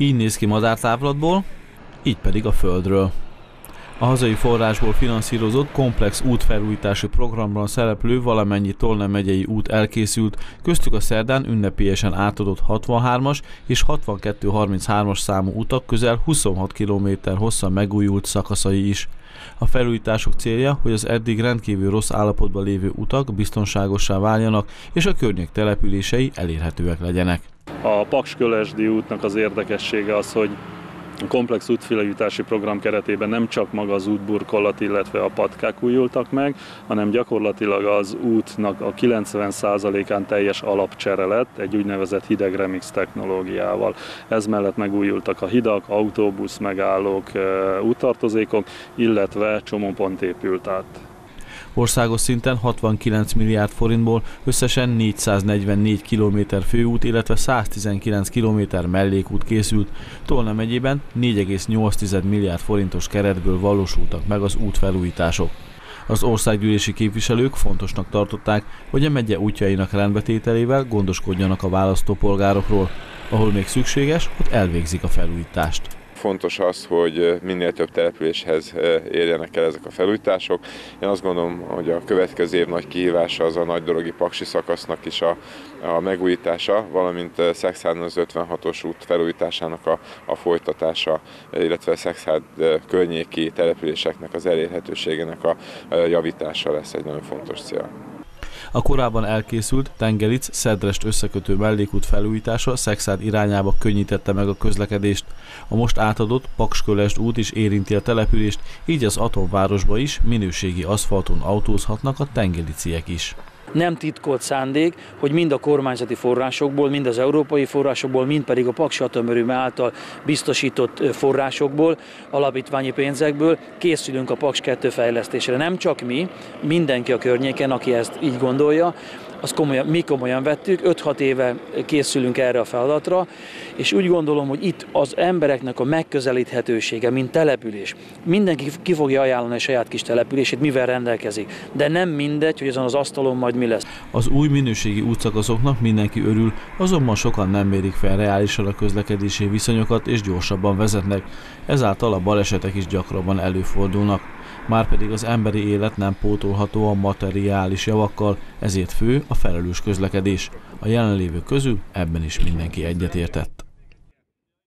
Így néz ki madártávlatból, így pedig a földről. A hazai forrásból finanszírozott komplex útfelújítási programban szereplő valamennyi Tolna megyei út elkészült, köztük a szerdán ünnepélyesen átadott 63-as és 62-33-as számú utak közel 26 km hosszan megújult szakaszai is. A felújítások célja, hogy az eddig rendkívül rossz állapotban lévő utak biztonságossá váljanak, és a környék települései elérhetőek legyenek. A Paks-Kölesdi útnak az érdekessége az, hogy a komplex útfelújítási program keretében nem csak maga az útburkolat, illetve a patkák újultak meg, hanem gyakorlatilag az útnak a 90%-án teljes alapcsere lett egy úgynevezett hideg remix technológiával. Ez mellett megújultak a hidak, autóbusz megállók, úttartozékok, illetve csomópont épült át. Országos szinten 69 milliárd forintból összesen 444 km főút, illetve 119 km mellékút készült. Tolna megyében 4,8 milliárd forintos keretből valósultak meg az útfelújítások. Az országgyűlési képviselők fontosnak tartották, hogy a megye útjainak rendbetételével gondoskodjanak a választópolgárokról. Ahol még szükséges, ott elvégzik a felújítást. Fontos az, hogy minél több településhez érjenek el ezek a felújítások. Én azt gondolom, hogy a következő év nagy kihívása az a nagy dorogi paksi szakasznak is a, a megújítása, valamint Szexádon az 56-os út felújításának a, a folytatása, illetve Szexád környéki településeknek az elérhetőségének a javítása lesz egy nagyon fontos cél. A korábban elkészült Tengelic Szedrest összekötő mellékút felújítása Szexád irányába könnyítette meg a közlekedést. A most átadott Pakskölest út is érinti a települést, így az atomvárosba is minőségi aszfalton autózhatnak a tengeliciek is nem titkolt szándék, hogy mind a kormányzati forrásokból, mind az európai forrásokból, mind pedig a Paks atomerőm által biztosított forrásokból, alapítványi pénzekből készülünk a Paks 2 fejlesztésre. Nem csak mi, mindenki a környéken, aki ezt így gondolja, azt komolyan, mi komolyan vettük, 5-6 éve készülünk erre a feladatra, és úgy gondolom, hogy itt az embereknek a megközelíthetősége, mint település. Mindenki ki fogja ajánlani a saját kis települését, mivel rendelkezik. De nem mindegy, hogy azon az asztalon majd mi lesz. Az új minőségi útszakaszoknak mindenki örül, azonban sokan nem mérik fel reálisan a közlekedési viszonyokat és gyorsabban vezetnek, ezáltal a balesetek is gyakrabban előfordulnak. Márpedig az emberi élet nem pótolható a materiális javakkal, ezért fő a felelős közlekedés. A jelenlévők közül ebben is mindenki egyetértett.